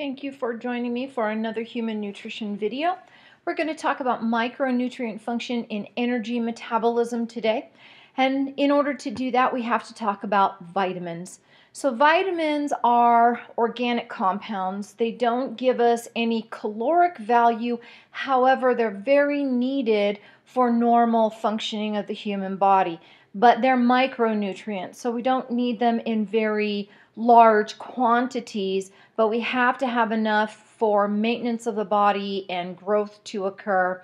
Thank you for joining me for another human nutrition video. We're going to talk about micronutrient function in energy metabolism today. And in order to do that, we have to talk about vitamins. So vitamins are organic compounds. They don't give us any caloric value. However, they're very needed for normal functioning of the human body. But they're micronutrients, so we don't need them in very large quantities, but we have to have enough for maintenance of the body and growth to occur.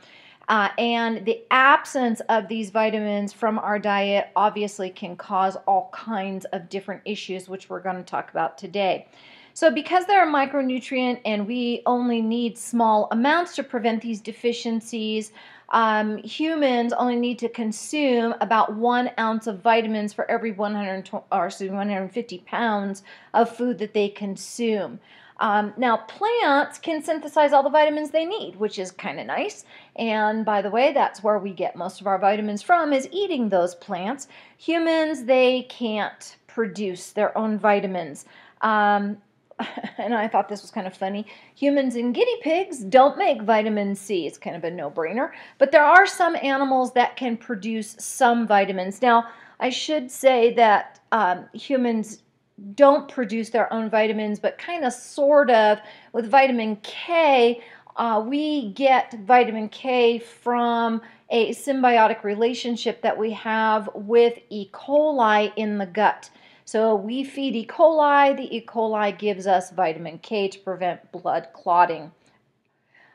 Uh, and the absence of these vitamins from our diet obviously can cause all kinds of different issues, which we're going to talk about today. So, because they're a micronutrient and we only need small amounts to prevent these deficiencies, um, humans only need to consume about one ounce of vitamins for every 120, or excuse me, 150 pounds of food that they consume. Um, now, plants can synthesize all the vitamins they need, which is kind of nice. And by the way, that's where we get most of our vitamins from, is eating those plants. Humans, they can't produce their own vitamins. Um, and I thought this was kind of funny. Humans and guinea pigs don't make vitamin C. It's kind of a no brainer. But there are some animals that can produce some vitamins. Now, I should say that um, humans don't produce their own vitamins, but kind of sort of with vitamin K. Uh, we get vitamin K from a symbiotic relationship that we have with E. coli in the gut. So we feed E. coli. The E. coli gives us vitamin K to prevent blood clotting.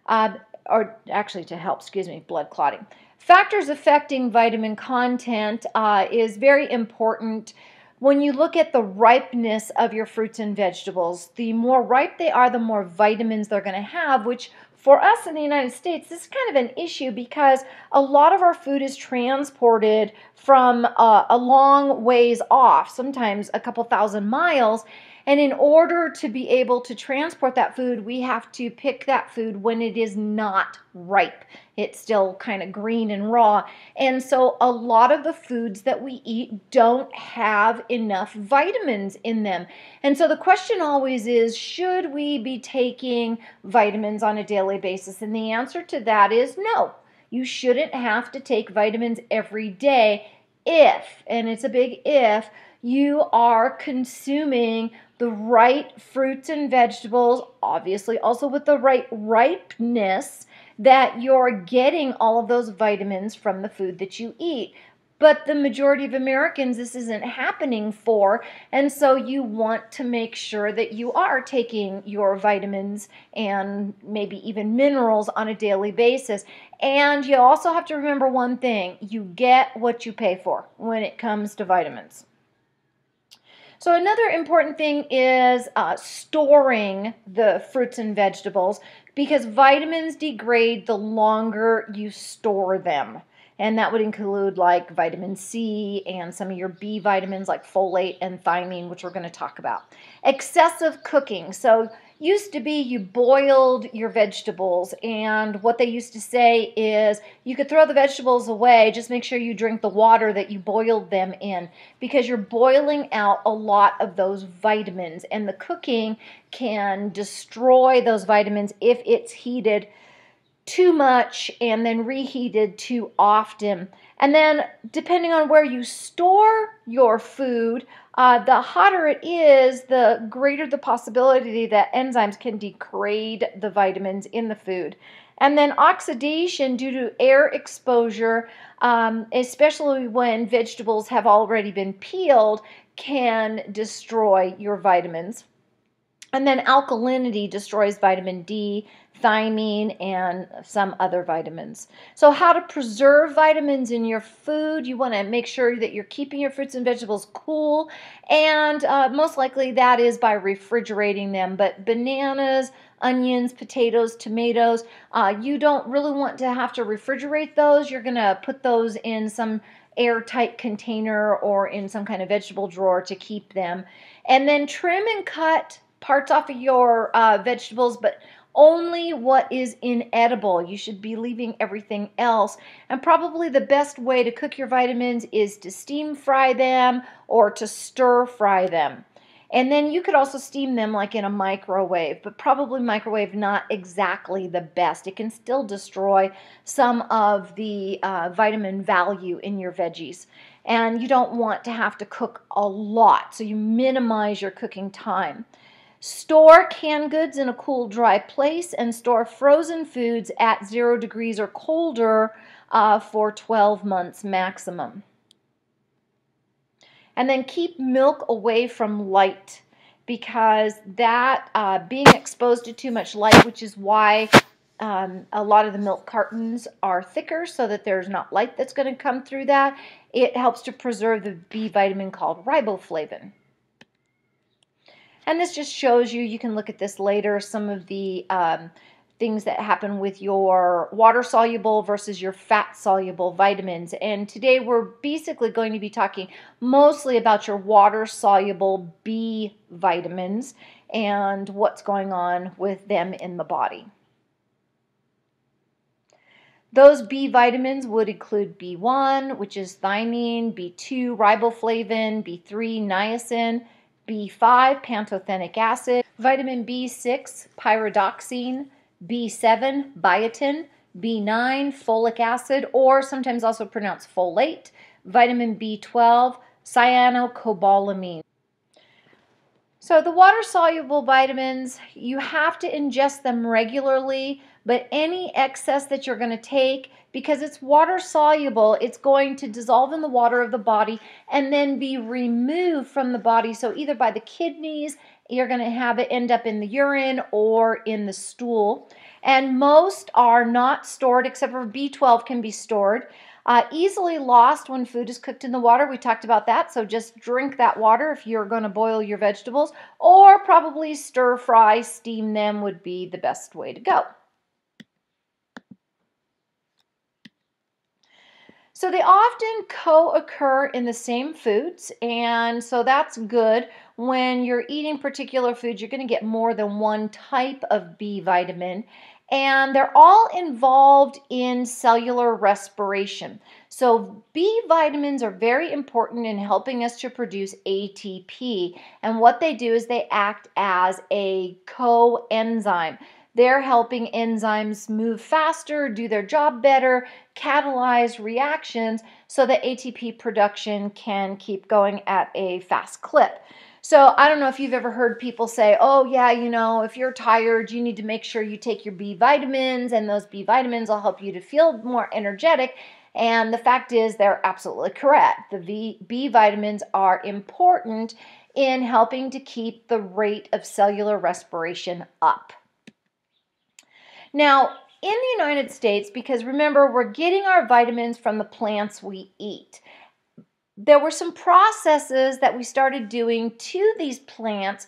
Uh, or actually to help, excuse me, blood clotting. Factors affecting vitamin content uh, is very important when you look at the ripeness of your fruits and vegetables. The more ripe they are, the more vitamins they're going to have, which for us in the United States, this is kind of an issue because a lot of our food is transported from uh, a long ways off, sometimes a couple thousand miles. And in order to be able to transport that food, we have to pick that food when it is not ripe. It's still kind of green and raw. And so a lot of the foods that we eat don't have enough vitamins in them. And so the question always is should we be taking vitamins on a daily basis? And the answer to that is no. You shouldn't have to take vitamins every day if, and it's a big if, you are consuming the right fruits and vegetables, obviously also with the right ripeness, that you're getting all of those vitamins from the food that you eat. But the majority of Americans, this isn't happening for. And so you want to make sure that you are taking your vitamins and maybe even minerals on a daily basis. And you also have to remember one thing you get what you pay for when it comes to vitamins. So another important thing is uh, storing the fruits and vegetables because vitamins degrade the longer you store them. And that would include like vitamin C and some of your B vitamins like folate and thiamine, which we're going to talk about. Excessive cooking. So used to be you boiled your vegetables and what they used to say is you could throw the vegetables away just make sure you drink the water that you boiled them in because you're boiling out a lot of those vitamins and the cooking can destroy those vitamins if it's heated too much and then reheated too often. And then depending on where you store your food uh, the hotter it is, the greater the possibility that enzymes can degrade the vitamins in the food. And then oxidation due to air exposure, um, especially when vegetables have already been peeled, can destroy your vitamins. And then alkalinity destroys vitamin D, thiamine, and some other vitamins. So, how to preserve vitamins in your food? You want to make sure that you're keeping your fruits and vegetables cool, and uh, most likely that is by refrigerating them. But bananas, onions, potatoes, tomatoes, uh, you don't really want to have to refrigerate those. You're going to put those in some airtight container or in some kind of vegetable drawer to keep them. And then trim and cut parts off of your uh, vegetables, but only what is inedible. You should be leaving everything else. And probably the best way to cook your vitamins is to steam fry them or to stir fry them. And then you could also steam them like in a microwave, but probably microwave not exactly the best. It can still destroy some of the uh, vitamin value in your veggies. And you don't want to have to cook a lot, so you minimize your cooking time. Store canned goods in a cool, dry place and store frozen foods at zero degrees or colder uh, for 12 months maximum. And then keep milk away from light because that uh, being exposed to too much light, which is why um, a lot of the milk cartons are thicker so that there's not light that's going to come through that. It helps to preserve the B vitamin called riboflavin. And this just shows you, you can look at this later, some of the um, things that happen with your water soluble versus your fat soluble vitamins. And today we're basically going to be talking mostly about your water soluble B vitamins and what's going on with them in the body. Those B vitamins would include B1, which is thiamine, B2, riboflavin, B3, niacin, B5, pantothenic acid, vitamin B6, pyridoxine, B7, biotin, B9, folic acid, or sometimes also pronounced folate, vitamin B12, cyanocobalamin. So the water-soluble vitamins, you have to ingest them regularly, but any excess that you're going to take, because it's water-soluble, it's going to dissolve in the water of the body and then be removed from the body. So either by the kidneys, you're going to have it end up in the urine or in the stool. And most are not stored, except for B12 can be stored. Uh, easily lost when food is cooked in the water. We talked about that. So just drink that water if you're going to boil your vegetables, or probably stir fry, steam them would be the best way to go. So they often co-occur in the same foods, and so that's good. When you're eating particular foods, you're going to get more than one type of B vitamin, and they're all involved in cellular respiration. So B vitamins are very important in helping us to produce ATP, and what they do is they act as a coenzyme. They're helping enzymes move faster, do their job better, catalyze reactions so that ATP production can keep going at a fast clip. So I don't know if you've ever heard people say, oh, yeah, you know, if you're tired, you need to make sure you take your B vitamins, and those B vitamins will help you to feel more energetic. And the fact is, they're absolutely correct. The v, B vitamins are important in helping to keep the rate of cellular respiration up. Now, in the United States, because remember, we're getting our vitamins from the plants we eat, there were some processes that we started doing to these plants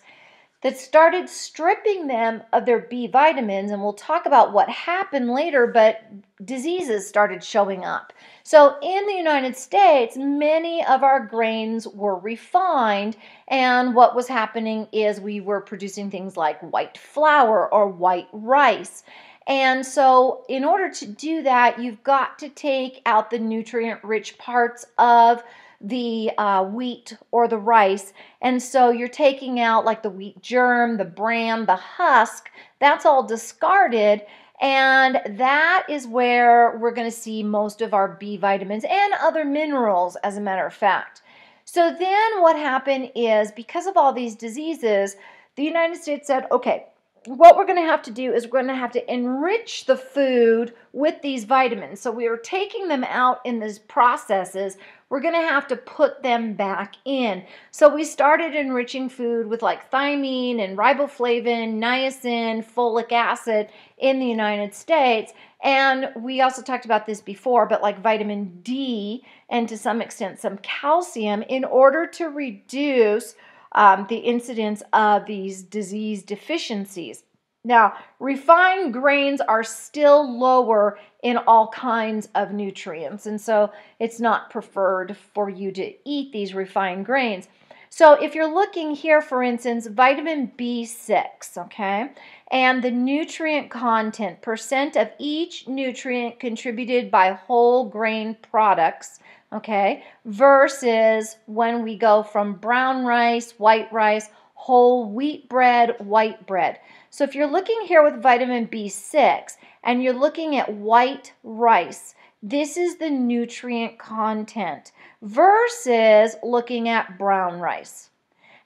that started stripping them of their B vitamins. And we'll talk about what happened later, but diseases started showing up. So in the United States, many of our grains were refined. And what was happening is we were producing things like white flour or white rice. And so, in order to do that, you've got to take out the nutrient rich parts of the uh, wheat or the rice. And so, you're taking out like the wheat germ, the bran, the husk, that's all discarded. And that is where we're going to see most of our B vitamins and other minerals, as a matter of fact. So, then what happened is because of all these diseases, the United States said, okay, what we're going to have to do is we're going to have to enrich the food with these vitamins. So we are taking them out in these processes. We're going to have to put them back in. So we started enriching food with like thiamine and riboflavin, niacin, folic acid in the United States. And we also talked about this before, but like vitamin D and to some extent some calcium in order to reduce um, the incidence of these disease deficiencies. Now, refined grains are still lower in all kinds of nutrients, and so it's not preferred for you to eat these refined grains. So, if you're looking here, for instance, vitamin B6, okay, and the nutrient content, percent of each nutrient contributed by whole grain products, okay, versus when we go from brown rice, white rice, whole wheat bread, white bread. So if you're looking here with vitamin B6 and you're looking at white rice, this is the nutrient content versus looking at brown rice.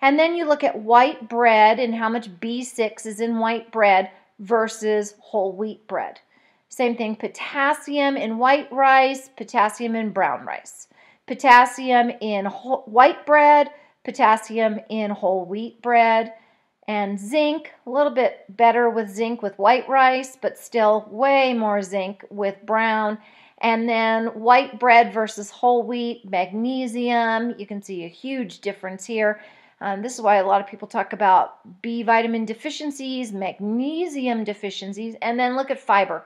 And then you look at white bread and how much B6 is in white bread versus whole wheat bread. Same thing, potassium in white rice, potassium in brown rice. Potassium in whole, white bread, potassium in whole wheat bread. And zinc, a little bit better with zinc with white rice, but still way more zinc with brown. And then white bread versus whole wheat, magnesium. You can see a huge difference here. Um, this is why a lot of people talk about B vitamin deficiencies, magnesium deficiencies, and then look at fiber.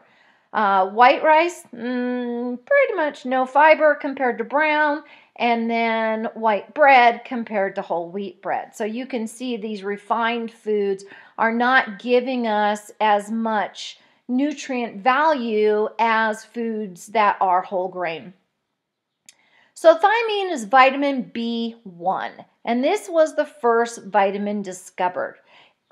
Uh, white rice, mm, pretty much no fiber compared to brown, and then white bread compared to whole wheat bread. So you can see these refined foods are not giving us as much nutrient value as foods that are whole grain. So thiamine is vitamin B1, and this was the first vitamin discovered.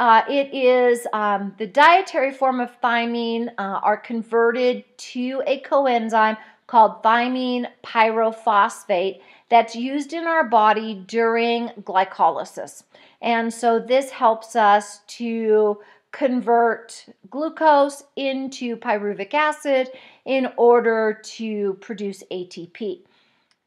Uh, it is um, the dietary form of thiamine uh, are converted to a coenzyme called thiamine pyrophosphate that's used in our body during glycolysis. And so this helps us to convert glucose into pyruvic acid in order to produce ATP.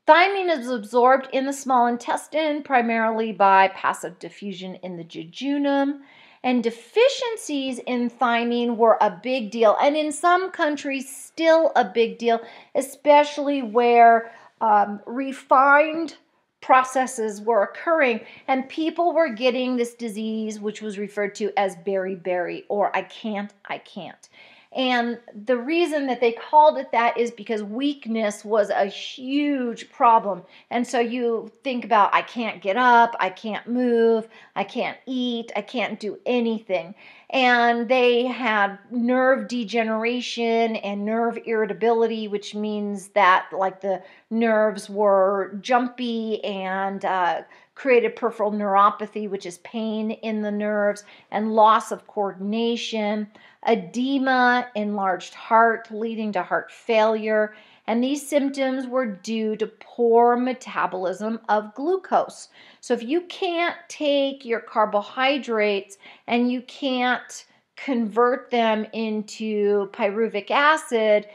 Thiamine is absorbed in the small intestine primarily by passive diffusion in the jejunum. And deficiencies in thiamine were a big deal, and in some countries, still a big deal, especially where um, refined processes were occurring and people were getting this disease which was referred to as beriberi or I can't, I can't. And the reason that they called it that is because weakness was a huge problem. And so you think about, I can't get up, I can't move, I can't eat, I can't do anything. And they had nerve degeneration and nerve irritability, which means that like the nerves were jumpy and uh, created peripheral neuropathy, which is pain in the nerves, and loss of coordination edema, enlarged heart, leading to heart failure. And these symptoms were due to poor metabolism of glucose. So if you can't take your carbohydrates and you can't convert them into pyruvic acid,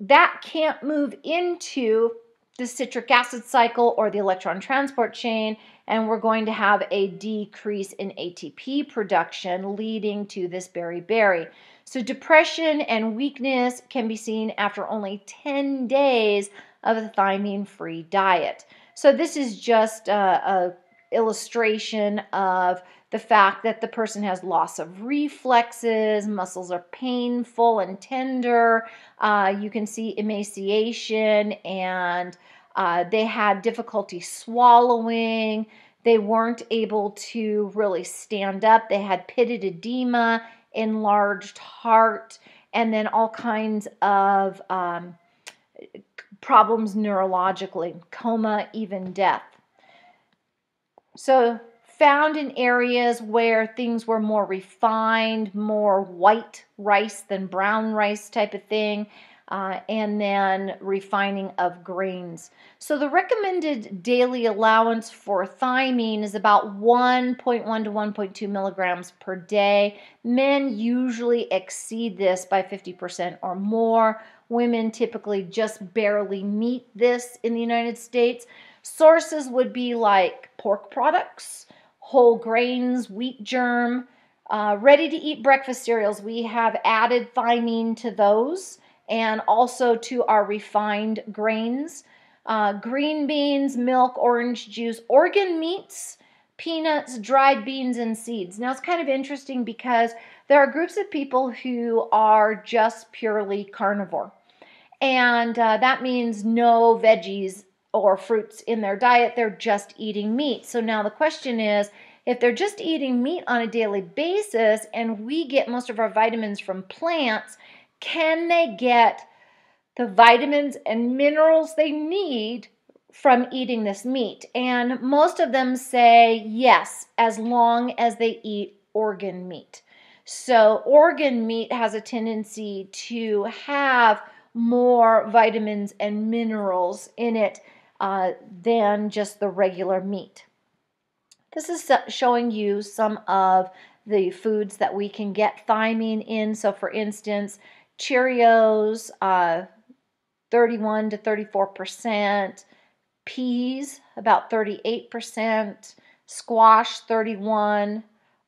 that can't move into the citric acid cycle or the electron transport chain, and we're going to have a decrease in ATP production leading to this beriberi. So depression and weakness can be seen after only 10 days of a thiamine-free diet. So this is just a, a illustration of the fact that the person has loss of reflexes, muscles are painful and tender. Uh, you can see emaciation, and uh, they had difficulty swallowing. They weren't able to really stand up. They had pitted edema, enlarged heart, and then all kinds of um, problems neurologically, coma, even death. So found in areas where things were more refined, more white rice than brown rice type of thing, uh, and then refining of grains. So the recommended daily allowance for thiamine is about 1.1 to 1.2 milligrams per day. Men usually exceed this by 50% or more. Women typically just barely meet this in the United States. Sources would be like pork products, whole grains, wheat germ, uh, ready to eat breakfast cereals. We have added thiamine to those and also to our refined grains. Uh, green beans, milk, orange juice, organ meats, peanuts, dried beans, and seeds. Now it's kind of interesting because there are groups of people who are just purely carnivore. And uh, that means no veggies or fruits in their diet, they're just eating meat. So now the question is if they're just eating meat on a daily basis and we get most of our vitamins from plants, can they get the vitamins and minerals they need from eating this meat? And most of them say yes, as long as they eat organ meat. So, organ meat has a tendency to have more vitamins and minerals in it uh, than just the regular meat. This is showing you some of the foods that we can get thiamine in. So, for instance, Cheerios, uh, 31 to 34 percent, peas about 38 percent, squash 31,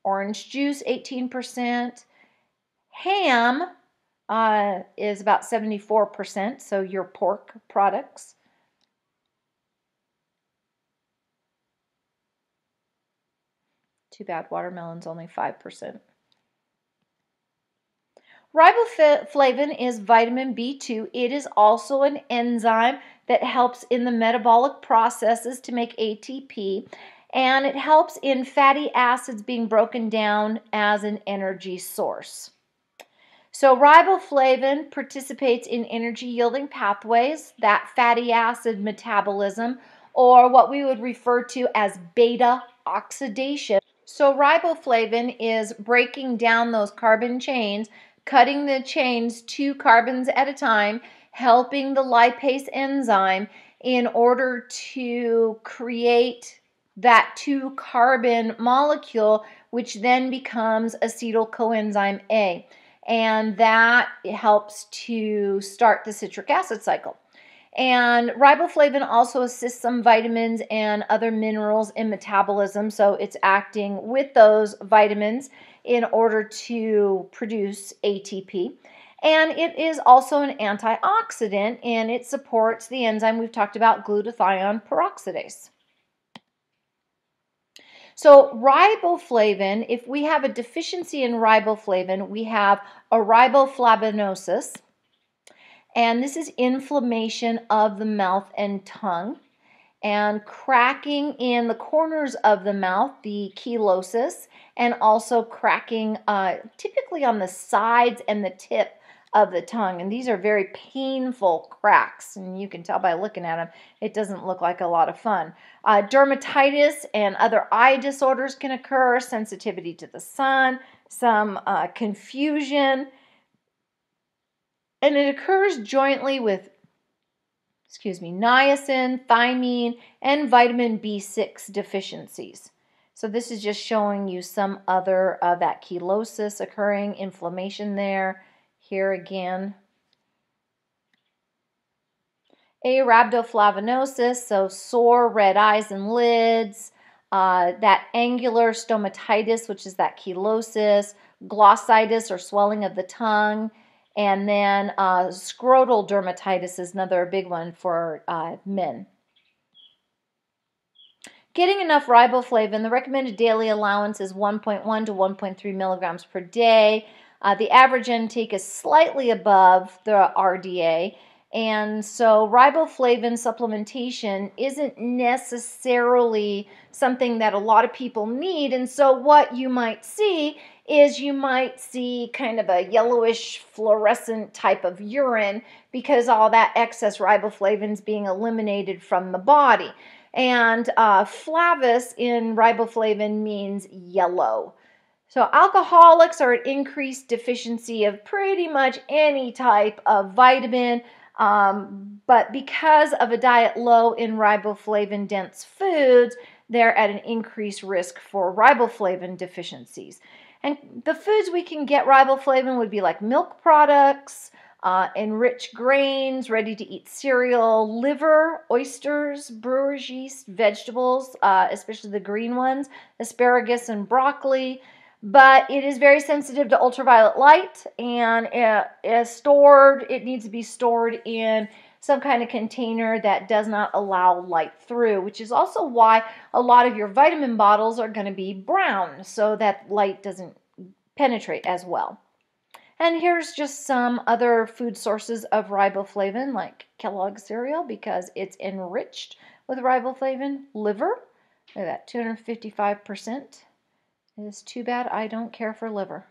orange juice 18 percent, ham uh, is about 74 percent. So your pork products. Too bad watermelon's only 5%. Riboflavin is vitamin B2. It is also an enzyme that helps in the metabolic processes to make ATP, and it helps in fatty acids being broken down as an energy source. So, riboflavin participates in energy yielding pathways, that fatty acid metabolism, or what we would refer to as beta oxidation. So, riboflavin is breaking down those carbon chains cutting the chains two carbons at a time, helping the lipase enzyme in order to create that two carbon molecule, which then becomes acetyl coenzyme A. And that helps to start the citric acid cycle. And riboflavin also assists some vitamins and other minerals in metabolism, so it's acting with those vitamins in order to produce ATP. And it is also an antioxidant and it supports the enzyme we've talked about, glutathione peroxidase. So, riboflavin, if we have a deficiency in riboflavin, we have a riboflavinosis, and this is inflammation of the mouth and tongue and cracking in the corners of the mouth, the cheilosis, and also cracking uh, typically on the sides and the tip of the tongue. And these are very painful cracks, and you can tell by looking at them, it doesn't look like a lot of fun. Uh, dermatitis and other eye disorders can occur, sensitivity to the sun, some uh, confusion, and it occurs jointly with excuse me, niacin, thiamine, and vitamin B6 deficiencies. So this is just showing you some other of that cheilosis occurring, inflammation there. Here again, ariboflavinosis, so sore red eyes and lids, uh, that angular stomatitis, which is that cheilosis, glossitis or swelling of the tongue, and then uh, scrotal dermatitis is another big one for uh, men. Getting enough riboflavin, the recommended daily allowance is 1.1 to 1.3 milligrams per day. Uh, the average intake is slightly above the RDA. And so riboflavin supplementation isn't necessarily something that a lot of people need. And so what you might see is you might see kind of a yellowish fluorescent type of urine because all that excess riboflavin is being eliminated from the body. And uh, flavus in riboflavin means yellow. So alcoholics are at increased deficiency of pretty much any type of vitamin, um, but because of a diet low in riboflavin dense foods, they're at an increased risk for riboflavin deficiencies. And the foods we can get riboflavin would be like milk products, uh, enriched grains, ready to eat cereal, liver, oysters, brewer's yeast, vegetables, uh, especially the green ones, asparagus and broccoli. But it is very sensitive to ultraviolet light and it is stored, it needs to be stored in some kind of container that does not allow light through, which is also why a lot of your vitamin bottles are going to be brown so that light doesn't penetrate as well. And here's just some other food sources of riboflavin, like Kellogg's cereal, because it's enriched with riboflavin. Liver, look at that, 255%. It is too bad I don't care for liver.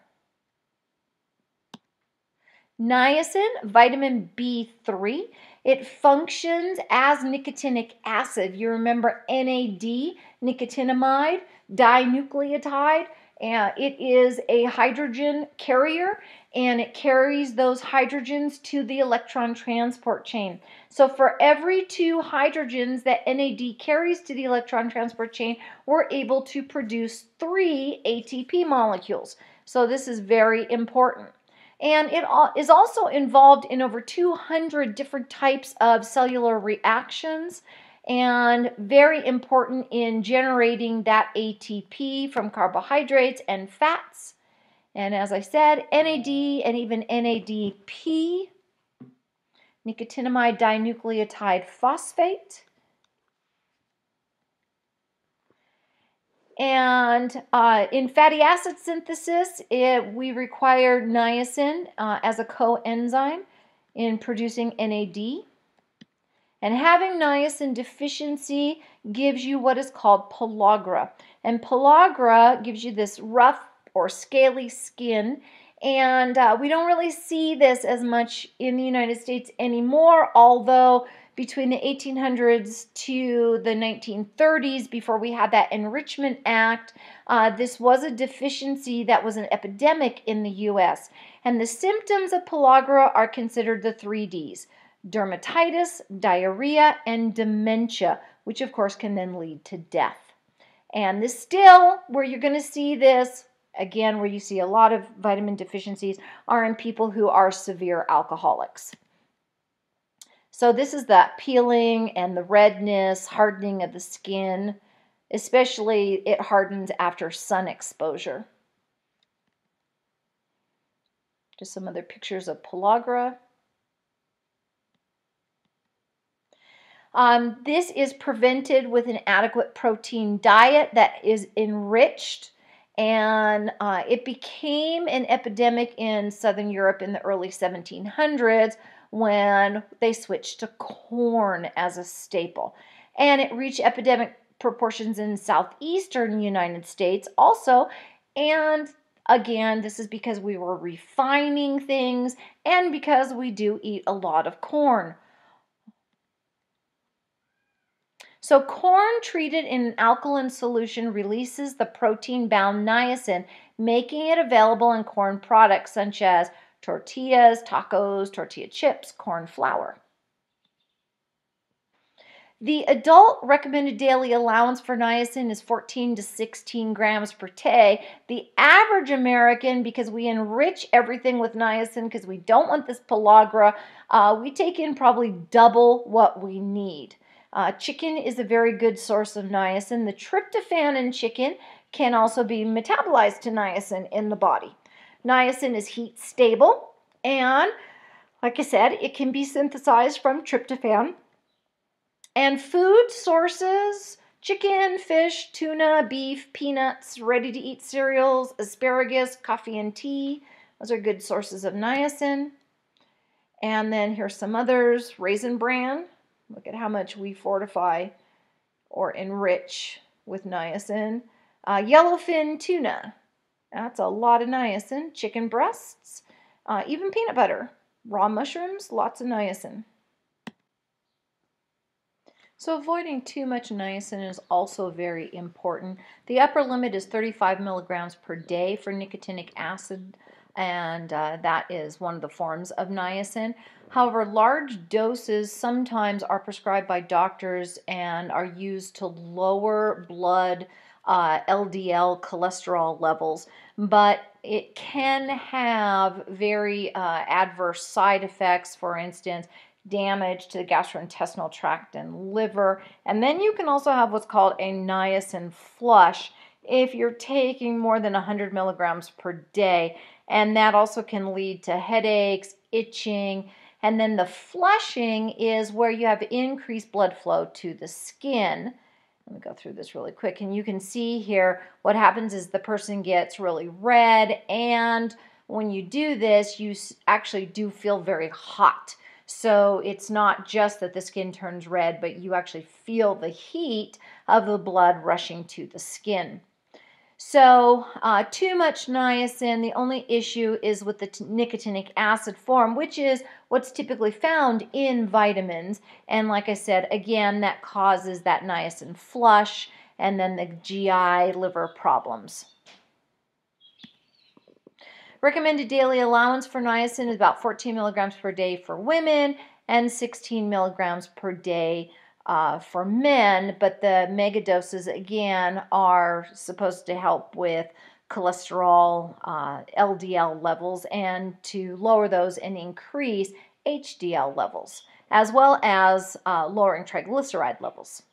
Niacin, vitamin B3. It functions as nicotinic acid. You remember NAD, nicotinamide, dinucleotide. Uh, it is a hydrogen carrier and it carries those hydrogens to the electron transport chain. So for every two hydrogens that NAD carries to the electron transport chain, we're able to produce three ATP molecules. So this is very important. And it is also involved in over 200 different types of cellular reactions and very important in generating that ATP from carbohydrates and fats. And as I said, NAD and even NADP, nicotinamide dinucleotide phosphate. And uh, in fatty acid synthesis, it, we require niacin uh, as a coenzyme in producing NAD. And having niacin deficiency gives you what is called pellagra. And pellagra gives you this rough or scaly skin. And uh, we don't really see this as much in the United States anymore, although between the 1800s to the 1930s, before we had that Enrichment Act, uh, this was a deficiency that was an epidemic in the US. And the symptoms of pellagra are considered the three Ds dermatitis, diarrhea, and dementia, which of course can then lead to death. And this still, where you're going to see this, again, where you see a lot of vitamin deficiencies, are in people who are severe alcoholics. So this is that peeling and the redness, hardening of the skin, especially it hardens after sun exposure. Just some other pictures of pellagra. Um, this is prevented with an adequate protein diet that is enriched and uh, it became an epidemic in Southern Europe in the early 1700s when they switched to corn as a staple. And it reached epidemic proportions in southeastern United States also. And again, this is because we were refining things and because we do eat a lot of corn. So corn treated in an alkaline solution releases the protein-bound niacin, making it available in corn products such as tortillas, tacos, tortilla chips, corn flour. The adult recommended daily allowance for niacin is 14 to 16 grams per day. The average American, because we enrich everything with niacin because we don't want this pellagra, uh, we take in probably double what we need. Uh, chicken is a very good source of niacin. The tryptophan in chicken can also be metabolized to niacin in the body. Niacin is heat stable and like I said, it can be synthesized from tryptophan. And food sources, chicken, fish, tuna, beef, peanuts, ready to eat cereals, asparagus, coffee and tea. Those are good sources of niacin. And then here's some others, raisin bran, Look at how much we fortify or enrich with niacin. Uh, yellowfin tuna, that's a lot of niacin. Chicken breasts, uh, even peanut butter. Raw mushrooms, lots of niacin. So avoiding too much niacin is also very important. The upper limit is 35 milligrams per day for nicotinic acid and uh, that is one of the forms of niacin. However, large doses sometimes are prescribed by doctors and are used to lower blood uh, LDL cholesterol levels, but it can have very uh, adverse side effects, for instance, damage to the gastrointestinal tract and liver. And then you can also have what's called a niacin flush if you're taking more than 100 milligrams per day and that also can lead to headaches, itching, and then the flushing is where you have increased blood flow to the skin. Let me go through this really quick. And you can see here what happens is the person gets really red. And when you do this, you actually do feel very hot. So it's not just that the skin turns red, but you actually feel the heat of the blood rushing to the skin. So, uh, too much niacin, the only issue is with the nicotinic acid form, which is what's typically found in vitamins. And like I said, again, that causes that niacin flush and then the GI liver problems. Recommended daily allowance for niacin is about 14 milligrams per day for women and 16 milligrams per day uh, for men, but the mega doses again are supposed to help with cholesterol, uh, LDL levels, and to lower those and increase HDL levels, as well as uh, lowering triglyceride levels.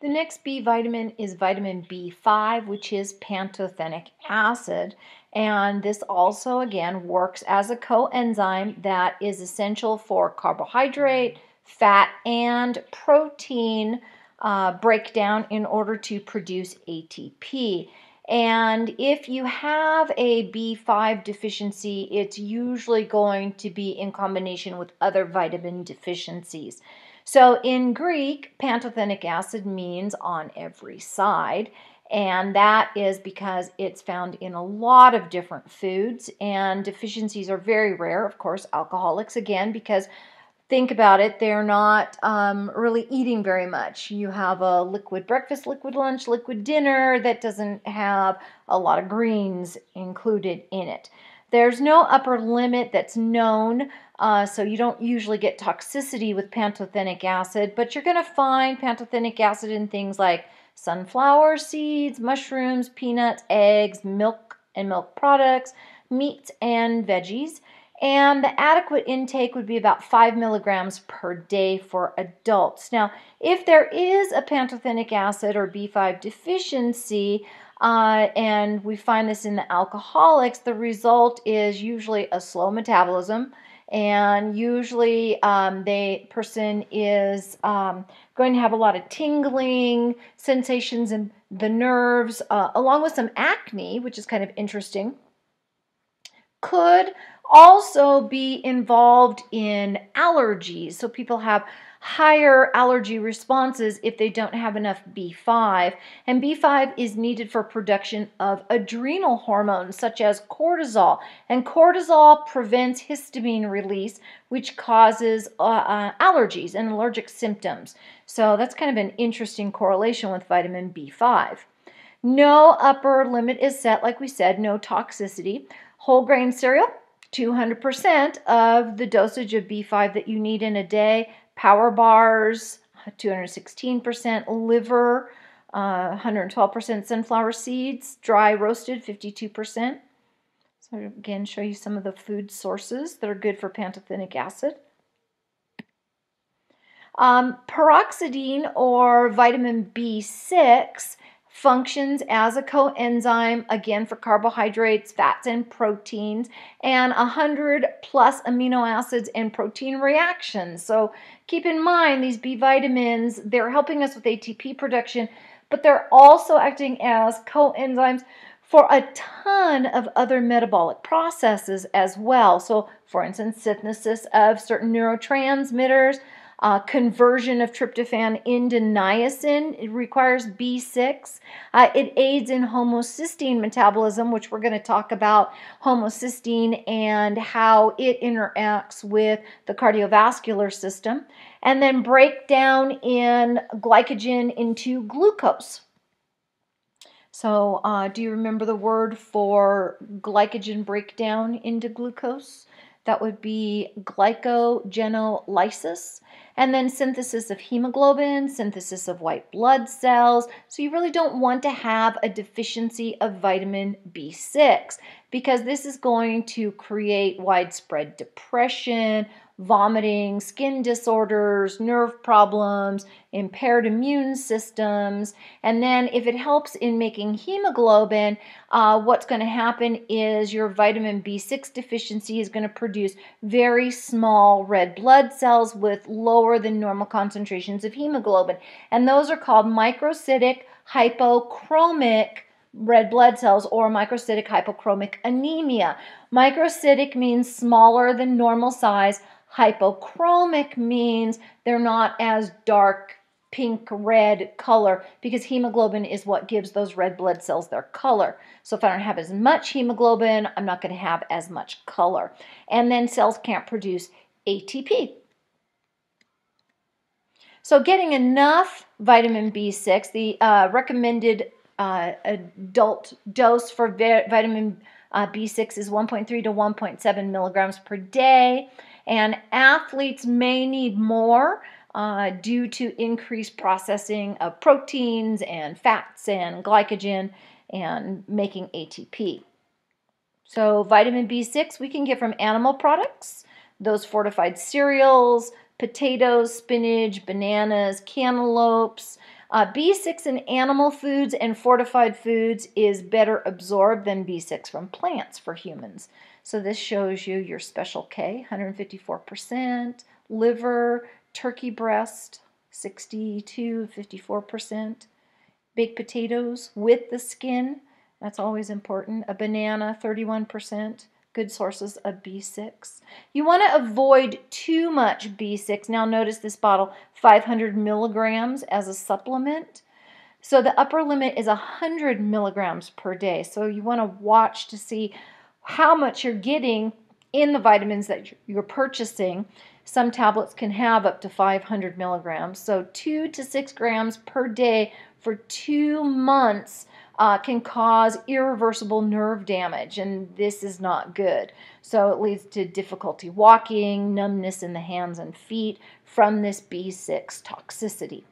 The next B vitamin is vitamin B5, which is pantothenic acid. And this also, again, works as a coenzyme that is essential for carbohydrate, fat, and protein uh, breakdown in order to produce ATP. And if you have a B5 deficiency, it's usually going to be in combination with other vitamin deficiencies. So in Greek, pantothenic acid means on every side. And that is because it's found in a lot of different foods, and deficiencies are very rare. Of course, alcoholics, again, because think about it, they're not um, really eating very much. You have a liquid breakfast, liquid lunch, liquid dinner that doesn't have a lot of greens included in it. There's no upper limit that's known, uh, so you don't usually get toxicity with pantothenic acid, but you're going to find pantothenic acid in things like sunflower seeds, mushrooms, peanuts, eggs, milk and milk products, meats, and veggies. And the adequate intake would be about 5 milligrams per day for adults. Now, if there is a pantothenic acid or B5 deficiency, uh, and we find this in the alcoholics, the result is usually a slow metabolism, and usually um, the person is um, going to have a lot of tingling sensations in the nerves, uh, along with some acne, which is kind of interesting. Could also be involved in allergies. So people have higher allergy responses if they don't have enough B5. And B5 is needed for production of adrenal hormones such as cortisol. And cortisol prevents histamine release, which causes uh, uh, allergies and allergic symptoms. So that's kind of an interesting correlation with vitamin B5. No upper limit is set, like we said, no toxicity. Whole grain cereal, 200% of the dosage of B5 that you need in a day power bars, 216%, liver, uh, 112% sunflower seeds, dry roasted, 52%. So again, show you some of the food sources that are good for pantothenic acid. Um, pyridoxine or vitamin B6 functions as a coenzyme, again for carbohydrates, fats, and proteins, and 100 plus amino acids and protein reactions. So keep in mind these B vitamins, they're helping us with ATP production, but they're also acting as coenzymes for a ton of other metabolic processes as well. So, for instance, synthesis of certain neurotransmitters, uh, conversion of tryptophan into niacin. It requires B6. Uh, it aids in homocysteine metabolism, which we're going to talk about homocysteine and how it interacts with the cardiovascular system. And then break down in glycogen into glucose. So, uh, do you remember the word for glycogen breakdown into glucose? That would be glycogenolysis and then synthesis of hemoglobin, synthesis of white blood cells. So you really don't want to have a deficiency of vitamin B6 because this is going to create widespread depression, vomiting, skin disorders, nerve problems, impaired immune systems. And then, if it helps in making hemoglobin, uh, what's going to happen is your vitamin B6 deficiency is going to produce very small red blood cells with lower than normal concentrations of hemoglobin. And those are called microcytic hypochromic red blood cells or microcytic hypochromic anemia. Microcytic means smaller than normal size. Hypochromic means they're not as dark pink, red color because hemoglobin is what gives those red blood cells their color. So if I don't have as much hemoglobin, I'm not going to have as much color. And then cells can't produce ATP. So getting enough vitamin B6, the uh, recommended uh, adult dose for vitamin uh, B6 is 1.3 to 1.7 milligrams per day. And athletes may need more uh, due to increased processing of proteins and fats and glycogen and making ATP. So, vitamin B6 we can get from animal products, those fortified cereals, potatoes, spinach, bananas, cantaloupes. Uh, B6 in animal foods and fortified foods is better absorbed than B6 from plants for humans. So this shows you your special K, 154%, liver, turkey breast, 62, 54%, baked potatoes with the skin, that's always important, a banana, 31%, good sources of B6. You want to avoid too much B6. Now notice this bottle, 500 milligrams as a supplement. So the upper limit is 100 milligrams per day. So you want to watch to see how much you're getting in the vitamins that you're purchasing. Some tablets can have up to 500 milligrams. So two to six grams per day for two months uh, can cause irreversible nerve damage, and this is not good. So it leads to difficulty walking, numbness in the hands and feet from this B6 toxicity.